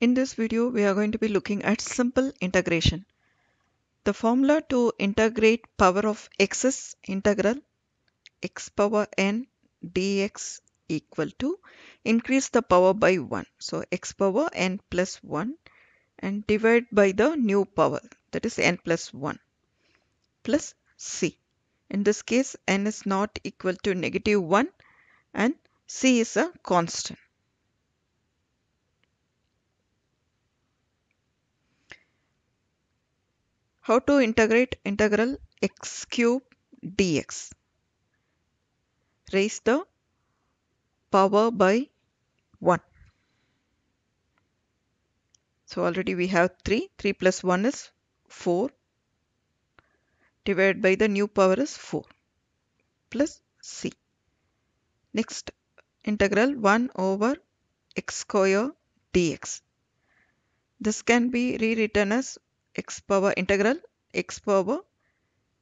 In this video, we are going to be looking at simple integration. The formula to integrate power of x is integral x power n dx equal to increase the power by 1. So x power n plus 1 and divide by the new power that is n plus 1 plus c. In this case n is not equal to negative 1 and c is a constant. How to integrate integral x cube dx? Raise the power by 1. So already we have 3. 3 plus 1 is 4. Divided by the new power is 4 plus c. Next integral 1 over x square dx. This can be rewritten as x power integral x power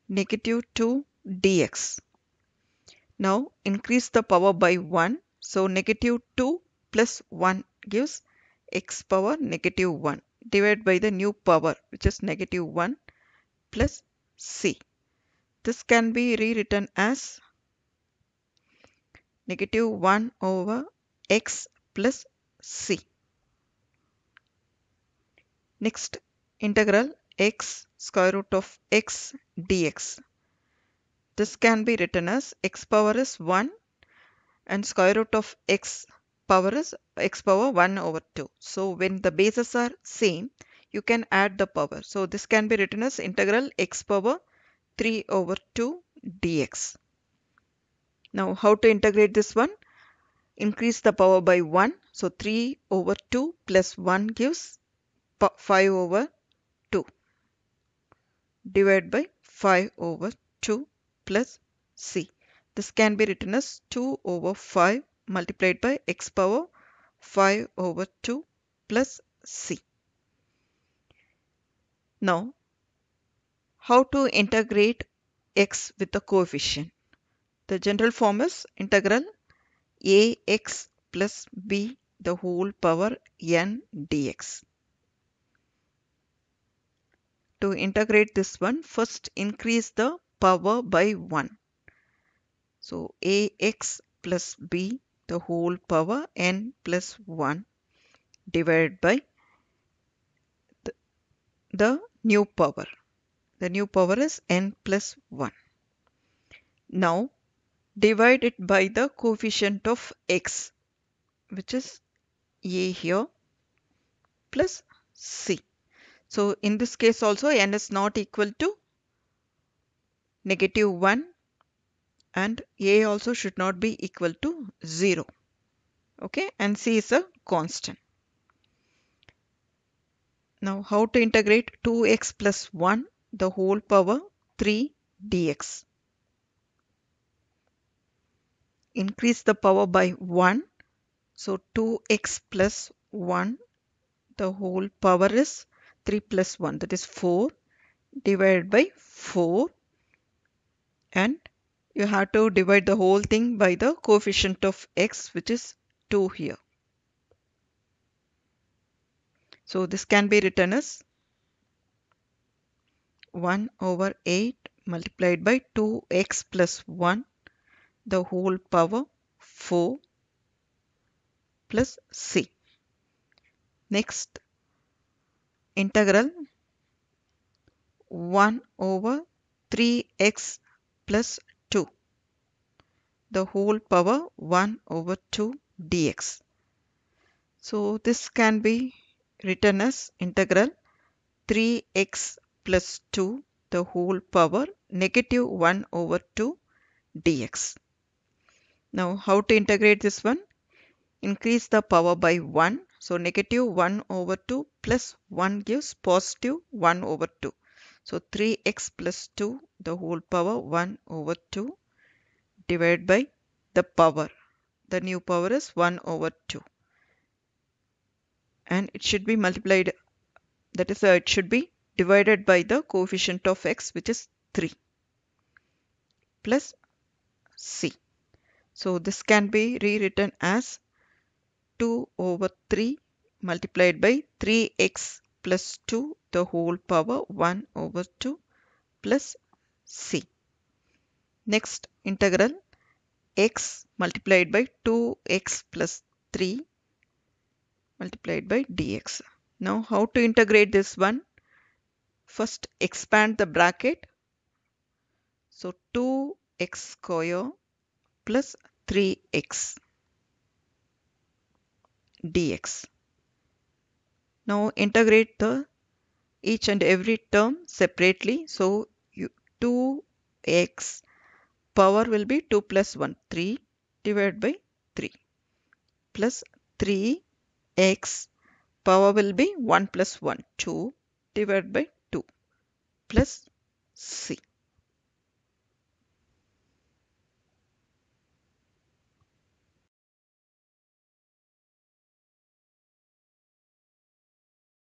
negative 2 dx. Now increase the power by 1. So negative 2 plus 1 gives x power negative 1 divided by the new power which is negative 1 plus c. This can be rewritten as negative 1 over x plus c. Next integral x square root of x dx. This can be written as x power is 1 and square root of x power is x power 1 over 2. So when the bases are same, you can add the power. So this can be written as integral x power 3 over 2 dx. Now how to integrate this one? Increase the power by 1. So 3 over 2 plus 1 gives 5 over 2 divided by 5 over 2 plus c. This can be written as 2 over 5 multiplied by x power 5 over 2 plus c. Now, how to integrate x with the coefficient? The general form is integral ax plus b the whole power n dx. To integrate this one, first increase the power by 1. So ax plus b the whole power n plus 1 divided by the, the new power. The new power is n plus 1. Now divide it by the coefficient of x which is a here plus c. So in this case also n is not equal to negative 1 and a also should not be equal to 0. Okay and c is a constant. Now how to integrate 2x plus 1 the whole power 3 dx. Increase the power by 1. So 2x plus 1 the whole power is 3 plus 1 that is 4 divided by 4 and you have to divide the whole thing by the coefficient of x which is 2 here. So this can be written as 1 over 8 multiplied by 2x plus 1 the whole power 4 plus c. Next integral 1 over 3x plus 2 the whole power 1 over 2 dx. So this can be written as integral 3x plus 2 the whole power negative 1 over 2 dx. Now how to integrate this one? Increase the power by 1 so negative 1 over 2 plus 1 gives positive 1 over 2. So 3x plus 2 the whole power 1 over 2 divided by the power. The new power is 1 over 2. And it should be multiplied that is uh, it should be divided by the coefficient of x which is 3 plus c. So this can be rewritten as 2 over 3 multiplied by 3x plus 2 the whole power 1 over 2 plus c. Next integral x multiplied by 2x plus 3 multiplied by dx. Now how to integrate this one? First expand the bracket. So 2x square plus 3x dx. Now integrate the each and every term separately. So you, 2x power will be 2 plus 1 3 divided by 3 plus 3x power will be 1 plus 1 2 divided by 2 plus c.